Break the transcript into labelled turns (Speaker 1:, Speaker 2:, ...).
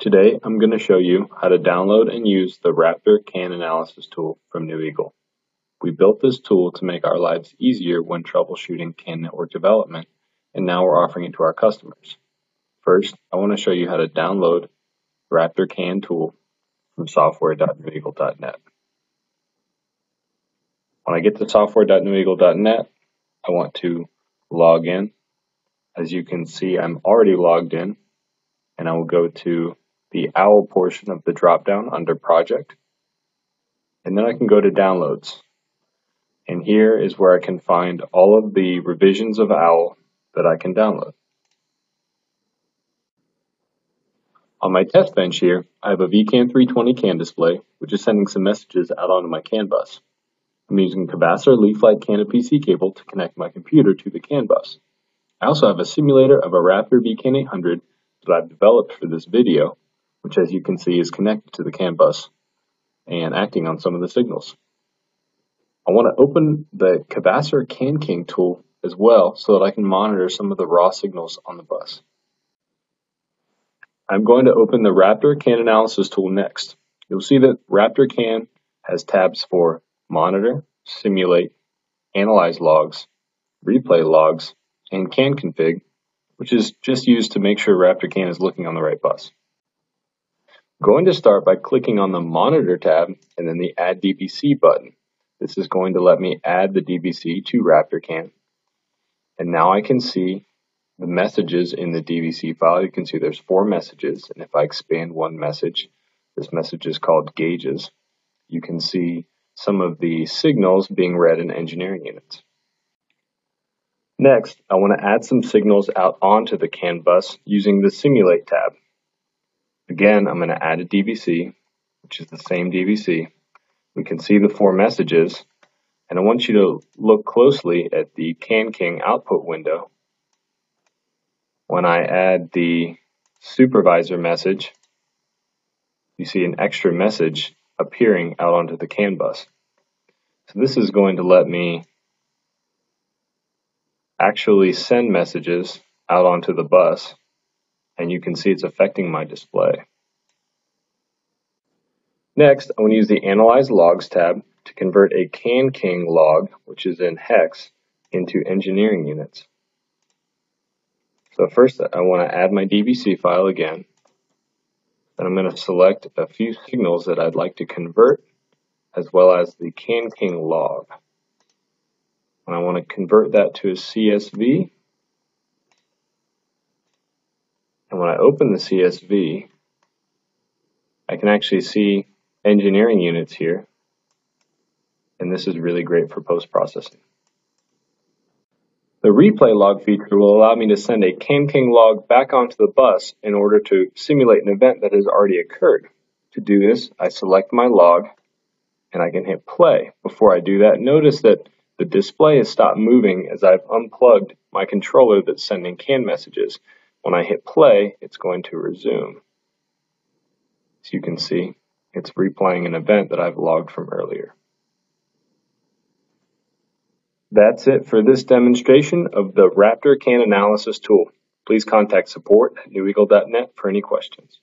Speaker 1: Today I'm going to show you how to download and use the Raptor CAN Analysis tool from New Eagle. We built this tool to make our lives easier when troubleshooting CAN network development, and now we're offering it to our customers. First, I want to show you how to download Raptor CAN tool from software.neweagle.net. When I get to software.neweagle.net, I want to log in. As you can see, I'm already logged in, and I will go to the OWL portion of the dropdown under Project. And then I can go to Downloads. And here is where I can find all of the revisions of OWL that I can download. On my test bench here, I have a VeeCAN 320 CAN display, which is sending some messages out onto my CAN bus. I'm using Kvaser Leaf Light CAN PC cable to connect my computer to the CAN bus. I also have a simulator of a Raptor VeeCAN 800 that I've developed for this video, which as you can see is connected to the CAN bus and acting on some of the signals. I want to open the Kvaser CAN King tool as well so that I can monitor some of the raw signals on the bus. I'm going to open the Raptor CAN Analysis tool next. You'll see that Raptor CAN has tabs for Monitor, Simulate, Analyze Logs, Replay Logs, and CAN Config, which is just used to make sure Raptor CAN is looking on the right bus. Going to start by clicking on the Monitor tab and then the Add DBC button. This is going to let me add the DBC to Raptor CAN. And now I can see the messages in the DBC file. You can see there's four messages, and if I expand one message, this message is called gauges. You can see some of the signals being read in engineering units. Next, I want to add some signals out onto the CAN bus using the Simulate tab. Again, I'm going to add a DBC, which is the same DBC. We can see the four messages, and I want you to look closely at the CAN King output window. When I add the supervisor message, you see an extra message appearing out onto the CAN bus. So this is going to let me actually send messages out onto the bus and you can see it's affecting my display. Next, I'm going to use the Analyze Logs tab to convert a CAN King log, which is in hex, into engineering units. So first I want to add my DBC file again. Then I'm going to select a few signals that I'd like to convert as well as the CAN King log and I want to convert that to a CSV. And when I open the CSV, I can actually see engineering units here. And this is really great for post-processing. The replay log feature will allow me to send a CanKing log back onto the bus in order to simulate an event that has already occurred. To do this, I select my log and I can hit play. Before I do that, notice that the display has stopped moving as I've unplugged my controller that's sending CAN messages. When I hit play, it's going to resume. As you can see, it's replaying an event that I've logged from earlier. That's it for this demonstration of the Raptor CAN Analysis tool. Please contact support at neweagle.net for any questions.